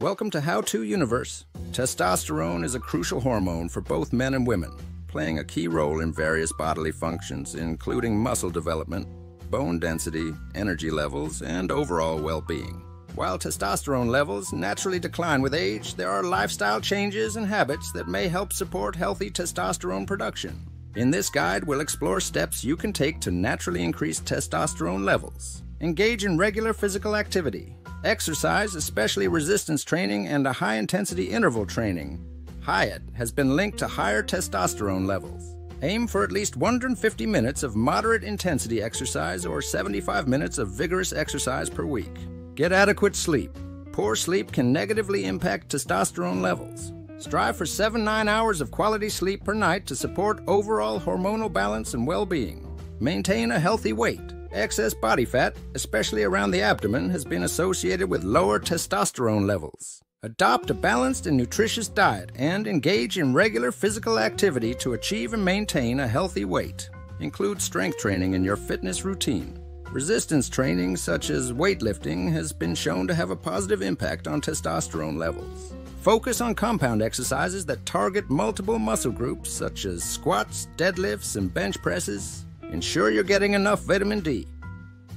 Welcome to How To Universe. Testosterone is a crucial hormone for both men and women, playing a key role in various bodily functions, including muscle development, bone density, energy levels, and overall well being. While testosterone levels naturally decline with age, there are lifestyle changes and habits that may help support healthy testosterone production. In this guide, we'll explore steps you can take to naturally increase testosterone levels. Engage in regular physical activity. Exercise, especially resistance training and a high intensity interval training, HIIT, has been linked to higher testosterone levels. Aim for at least 150 minutes of moderate intensity exercise or 75 minutes of vigorous exercise per week. Get adequate sleep. Poor sleep can negatively impact testosterone levels. Strive for 7 9 hours of quality sleep per night to support overall hormonal balance and well being. Maintain a healthy weight. Excess body fat, especially around the abdomen, has been associated with lower testosterone levels. Adopt a balanced and nutritious diet and engage in regular physical activity to achieve and maintain a healthy weight. Include strength training in your fitness routine. Resistance training, such as weightlifting, has been shown to have a positive impact on testosterone levels. Focus on compound exercises that target multiple muscle groups, such as squats, deadlifts, and bench presses. Ensure you're getting enough vitamin D.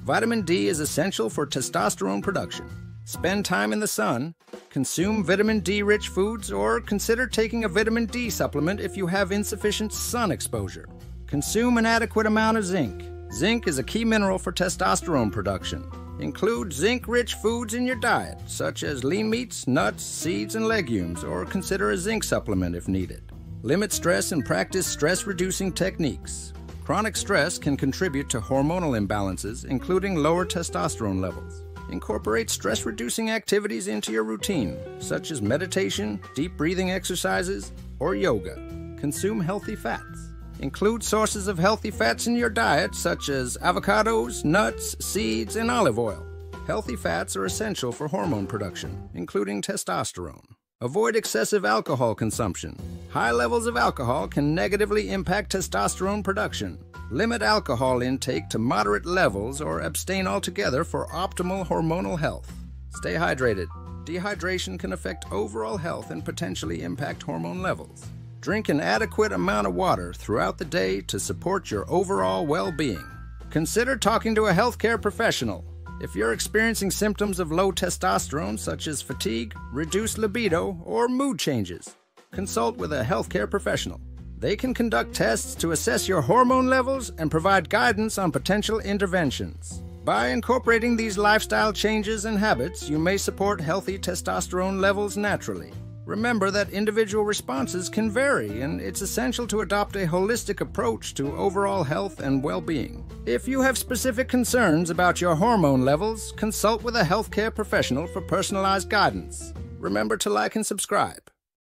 Vitamin D is essential for testosterone production. Spend time in the sun, consume vitamin D rich foods, or consider taking a vitamin D supplement if you have insufficient sun exposure. Consume an adequate amount of zinc. Zinc is a key mineral for testosterone production. Include zinc rich foods in your diet, such as lean meats, nuts, seeds, and legumes, or consider a zinc supplement if needed. Limit stress and practice stress reducing techniques. Chronic stress can contribute to hormonal imbalances, including lower testosterone levels. Incorporate stress reducing activities into your routine, such as meditation, deep breathing exercises, or yoga. Consume healthy fats. Include sources of healthy fats in your diet, such as avocados, nuts, seeds, and olive oil. Healthy fats are essential for hormone production, including testosterone. Avoid excessive alcohol consumption. High levels of alcohol can negatively impact testosterone production. Limit alcohol intake to moderate levels or abstain altogether for optimal hormonal health. Stay hydrated. Dehydration can affect overall health and potentially impact hormone levels. Drink an adequate amount of water throughout the day to support your overall well being. Consider talking to a healthcare professional. If you're experiencing symptoms of low testosterone, such as fatigue, reduced libido, or mood changes, consult with a healthcare professional. They can conduct tests to assess your hormone levels and provide guidance on potential interventions. By incorporating these lifestyle changes and habits, you may support healthy testosterone levels naturally. Remember that individual responses can vary, and it's essential to adopt a holistic approach to overall health and well being. If you have specific concerns about your hormone levels, consult with a healthcare professional for personalized guidance. Remember to like and subscribe.